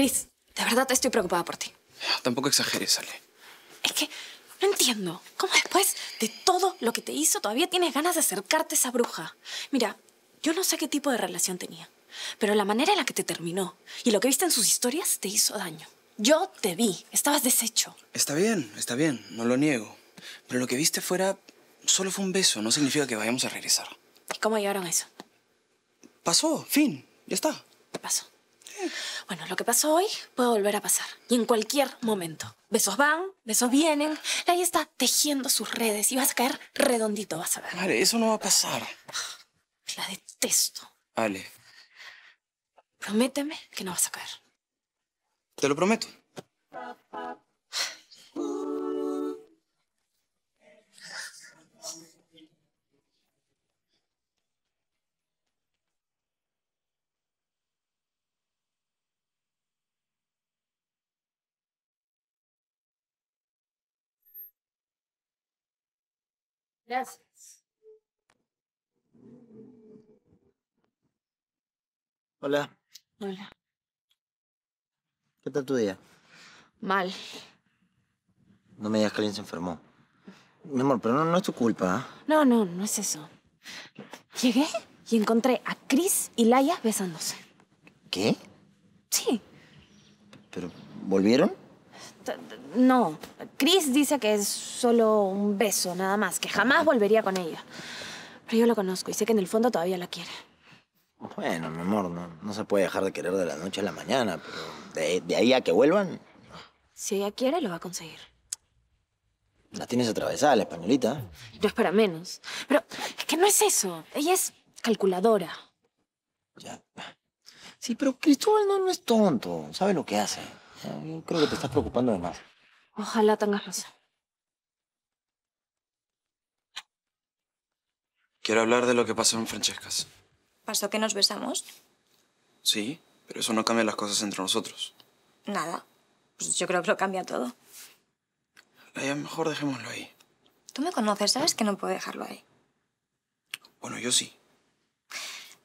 Chris, de verdad estoy preocupada por ti. Tampoco exageres, Ale. Es que no entiendo. ¿Cómo después de todo lo que te hizo todavía tienes ganas de acercarte a esa bruja? Mira, yo no sé qué tipo de relación tenía, pero la manera en la que te terminó y lo que viste en sus historias te hizo daño. Yo te vi, estabas deshecho. Está bien, está bien, no lo niego. Pero lo que viste fuera solo fue un beso, no significa que vayamos a regresar. ¿Y cómo llegaron a eso? Pasó, fin, ya está. Pasó. Bueno, lo que pasó hoy puede volver a pasar. Y en cualquier momento. Besos van, besos vienen. Ahí está tejiendo sus redes y vas a caer redondito, vas a ver. Ale, eso no va a pasar. La detesto. Ale, Prométeme que no vas a caer. te lo prometo. Gracias. Hola, Hola. ¿qué tal tu día? Mal. No me digas que alguien se enfermó. Mi amor, pero no, no es tu culpa, ¿ah? No, no, no es eso. Llegué y encontré a Chris y Laia besándose. ¿Qué? Sí. ¿Pero volvieron? No, Chris dice que es solo un beso, nada más, que jamás volvería con ella. Pero yo lo conozco y sé que en el fondo todavía la quiere. Bueno, mi amor, no, no se puede dejar de querer de la noche a la mañana, pero de, de ahí a que vuelvan, Si ella quiere, lo va a conseguir. la tienes atravesada, la españolita. No es para menos. Pero es que no es eso. Ella es calculadora. Ya. Sí, pero Cristóbal no, no es tonto, sabe lo que hace. Yo creo que te estás preocupando de más. Ojalá tengas razón. Quiero hablar de lo que pasó en Francescas. ¿Pasó que nos besamos? Sí, pero eso no cambia las cosas entre nosotros. Nada. Pues yo creo que lo cambia todo. Laia, mejor dejémoslo ahí. Tú me conoces, sabes que no puedo dejarlo ahí. Bueno, yo sí.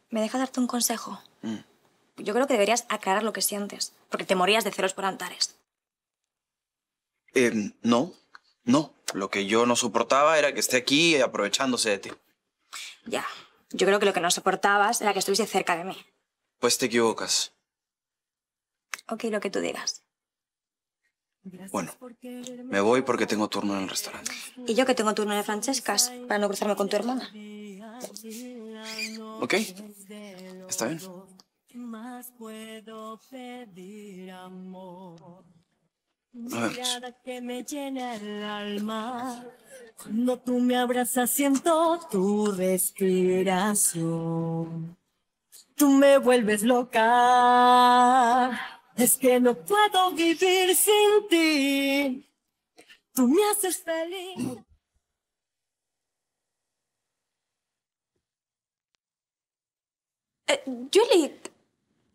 ¿Me deja darte un consejo? Mm. Yo creo que deberías aclarar lo que sientes, porque te morías de celos por Antares. Eh, no, no. Lo que yo no soportaba era que esté aquí aprovechándose de ti. Ya. Yo creo que lo que no soportabas era que estuviese cerca de mí. Pues te equivocas. Ok, lo que tú digas. Bueno, me voy porque tengo turno en el restaurante. Y yo que tengo turno de Francescas, para no cruzarme con tu hermana. ¿Ok? Está bien. Más puedo pedir amor? Mirada que me llena el alma. Cuando tú me abrazas siento tu respiración. Tú me vuelves loca. Es que no puedo vivir sin ti. Tú me haces feliz. Eh, Julie,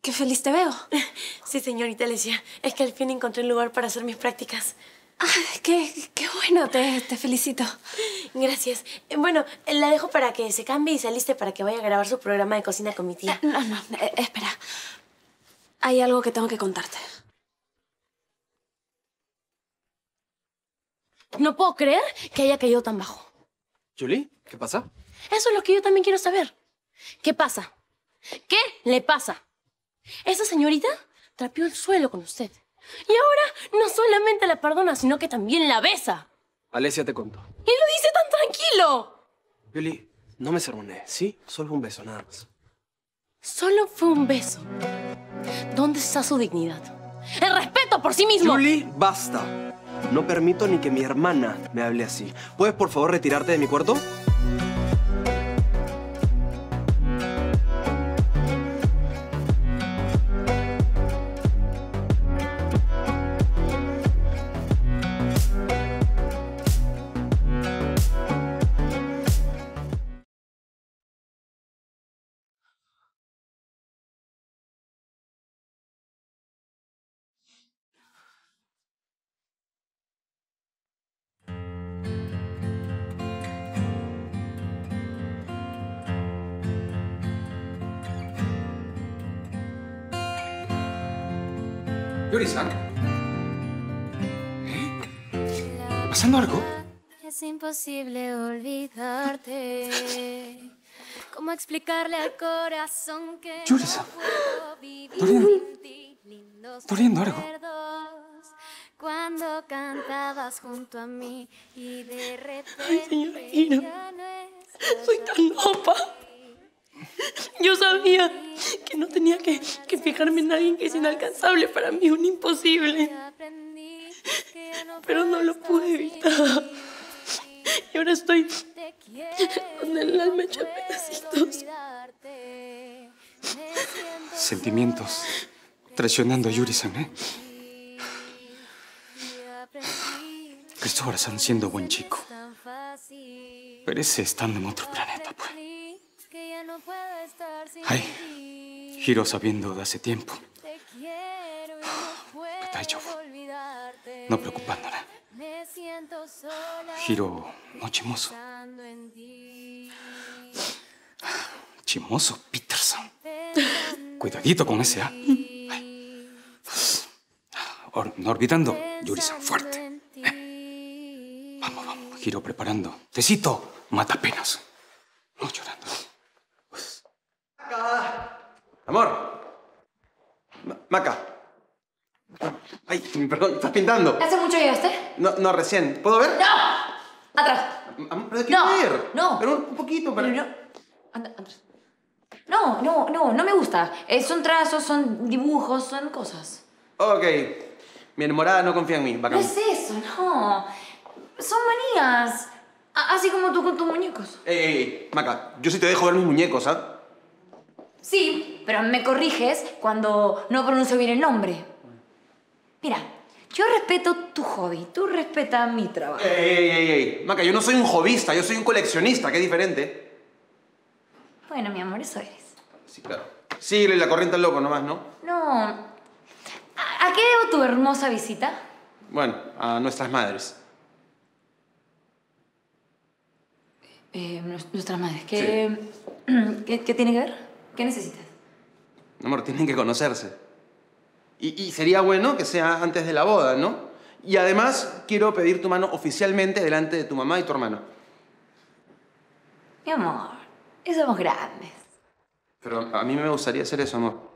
qué feliz te veo. Sí, señorita Alicia. Es que al fin encontré un lugar para hacer mis prácticas. Ah, qué, qué bueno, te, te felicito. Gracias. Eh, Bueno, eh, la dejo para que se cambie y se aliste para que vaya a grabar su programa de cocina con mi tía. No, no, eh, espera. Hay algo que tengo que contarte. No puedo creer que haya caído tan bajo. Julie, ¿qué pasa? Eso es lo que yo también quiero saber. ¿Qué pasa? ¿Qué le pasa? Esa señorita trapeó el suelo con usted. Y ahora no solamente la perdona, sino que también la besa. Alesia te contó. Y lo dice tan tranquilo. Julie, no me sermoné, ¿sí? Solo un beso, nada más. Solo fue un beso. ¿Dónde está su dignidad? El respeto por sí mismo. Julie, basta. No permito ni que mi hermana me hable así. ¿Puedes, por favor, retirarte de mi cuarto? Yuri-san. ¿Eh? ¿Pasando algo? Es imposible olvidarte. ¿Cómo explicarle al corazón que Yuri-san. Doliendo. algo. Cuando cantabas junto a mí y de repente Ay, señora estás Soy tan lopa. Yo sabía que no tenía que, que fijarme en alguien que es inalcanzable para mí, un imposible. Pero no lo pude evitar. Y ahora estoy con el alma hecha pedacitos. Sentimientos traicionando a Yuri-san, ¿eh? Cristóbal-san siendo buen chico. fácil. Parece estando en otro planeta, pues. Giro sabiendo de hace tiempo. Te quiero y no Dai, yo. puedo olvidarte. No preocupándola. Me siento sola Giro no chimoso. ti. Chimoso Peterson. Cuidadito con ese A. Or- no olvidando, Yuri-san fuerte. Vamos, vamos. Giro preparando. Tecito, mata penas. No llorando. Amor. Ma- Maca. Ay, perdón, ¿estás pintando? ¿Hace mucho llegaste? No, no, recién. ¿Puedo ver? ¡No! ¡Atrás! Amor, pero quiero No, ver. no. Pero un poquito, pero... Pero no. Anda, atrás. No, no, no, no me gusta. Eh, son trazos, son dibujos, son cosas. Ok. Mi enamorada no confía en mí. No Bacán. es eso, no. Son manías. A- así como tú con tus muñecos. Ey, ey, ey, Maca, yo sí te dejo ver mis muñecos, ¿ah? Sí, pero me corriges cuando no pronuncio bien el nombre. Mira, yo respeto tu hobby, tú respeta mi trabajo. Ey, ey, ey, ey. Maca, yo no soy un hobbyista, yo soy un coleccionista, es diferente. Bueno, mi amor, eso eres. Sí, claro. Síguele la corriente al loco nomás, ¿no? No. ¿A, a qué debo tu hermosa visita? Bueno, a nuestras madres. Eh, nues- nuestras madres. ¿Qué, ¿qué, qué tiene que ver? ¿Qué necesitas? Amor, tienen que conocerse. Y, y sería bueno que sea antes de la boda, ¿no? Y además, quiero pedir tu mano oficialmente delante de tu mamá y tu hermano. Mi amor, ya somos grandes. Pero a mí me gustaría hacer eso, amor.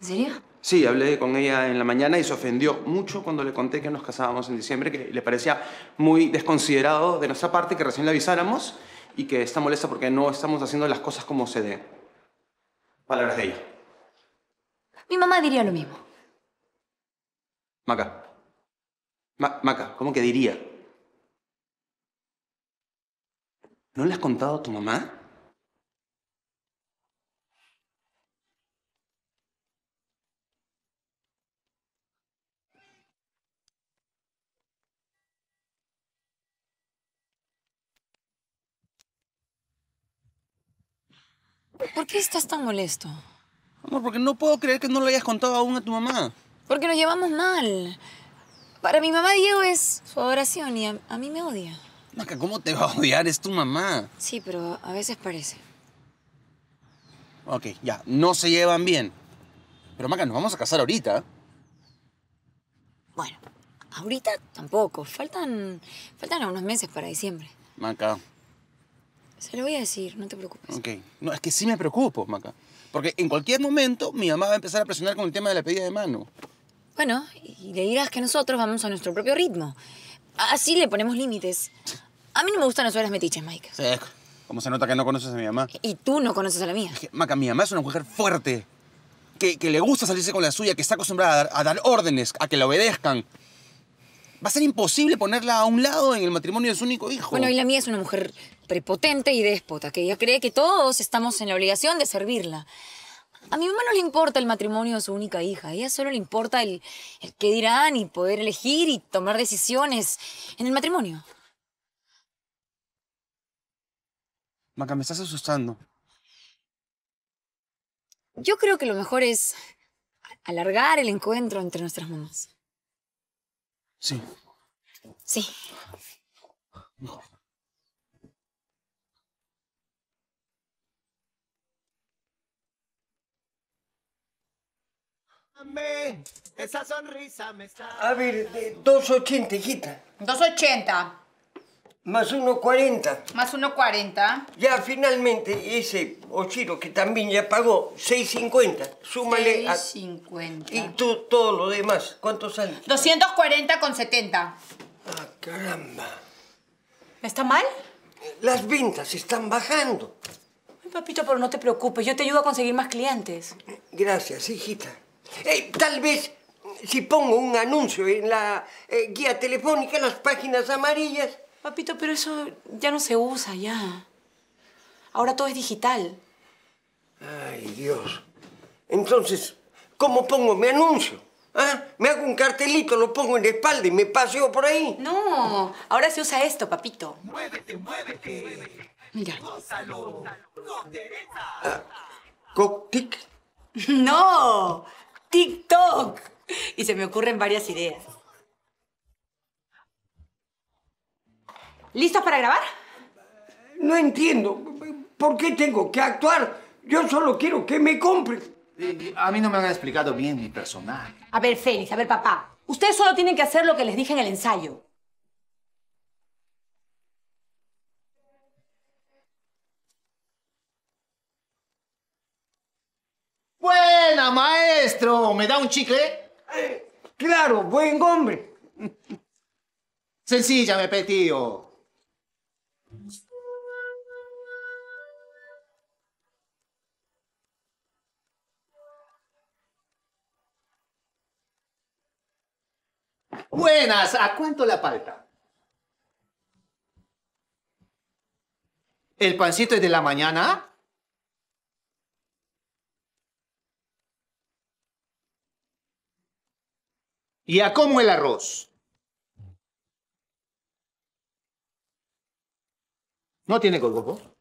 ¿En serio? Sí, hablé con ella en la mañana y se ofendió mucho cuando le conté que nos casábamos en diciembre, que le parecía muy desconsiderado de nuestra parte que recién le avisáramos y que está molesta porque no estamos haciendo las cosas como se deben. Palabras de ella. Mi mamá diría lo mismo. Maca. Ma- Maca, ¿cómo que diría? ¿No le has contado a tu mamá? ¿Por qué estás tan molesto? Amor, porque no puedo creer que no lo hayas contado aún a tu mamá. Porque nos llevamos mal. Para mi mamá Diego es su adoración y a, a mí me odia. Maca, ¿cómo te va a odiar? Es tu mamá. Sí, pero a veces parece. Ok, ya, no se llevan bien. Pero Maca, nos vamos a casar ahorita. Bueno, ahorita tampoco. Faltan, faltan unos meses para diciembre. Maca, Se lo voy a decir, no te preocupes. ok. No, es que sí me preocupo, Maca. Porque en cualquier momento mi mamá va a empezar a presionar con el tema de la pedida de mano. Bueno, y le dirás que nosotros vamos a nuestro propio ritmo. Así le ponemos límites. A mí no me gustan las horas metiches, Mike. Sí, como se nota que no conoces a mi mamá. Y tú no conoces a la mía. Es que, Maca, mi mamá es una mujer fuerte. Que, que le gusta salirse con la suya, que está acostumbrada a dar, a dar órdenes, a que la obedezcan. Va a ser imposible ponerla a un lado en el matrimonio de su único hijo. Bueno, y la mía es una mujer prepotente y déspota, que ella cree que todos estamos en la obligación de servirla. A mi mamá no le importa el matrimonio de su única hija, a ella solo le importa el, el qué dirán y poder elegir y tomar decisiones en el matrimonio. Maca, me estás asustando. Yo creo que lo mejor es alargar el encuentro entre nuestras mamás. Sí. Sí. Esa sonrisa me está... A ver, de 2.80, hijita. 2.80 Más 1.40. más 1.40. Ya, finalmente, ese Ochiro que también ya pagó 6.50. Súmale a... 6.50. Y tú todo lo demás. ¿Cuánto sale? 240 con 70. Ah, caramba. ¿Está mal? Las ventas están bajando. Ay, papito, pero no te preocupes. Yo te ayudo a conseguir más clientes. Gracias, hijita. Eh, tal vez si pongo un anuncio en la eh, guía telefónica, en las páginas amarillas. Papito, pero eso ya no se usa, ya. Ahora todo es digital. Ay, Dios. Entonces, ¿cómo pongo mi anuncio? ¿Ah? Me hago un cartelito, lo pongo en la espalda y me paseo por ahí. No, ahora se usa esto, papito. Mira. Coctic. No, TikTok. Y se me ocurren varias ideas. ¿Listos para grabar? No entiendo. ¿Por qué tengo que actuar? Yo solo quiero que me compren. A mí no me han explicado bien mi personaje. A ver, Félix, a ver, papá. Ustedes solo tienen que hacer lo que les dije en el ensayo. Buena, maestro. ¿Me da un chicle? Claro, buen hombre. Sencilla, me tío. Buenas, ¿a cuánto la palta? ¿El pancito es de la mañana? ¿Y a cómo el arroz? ¿No tiene golgojo?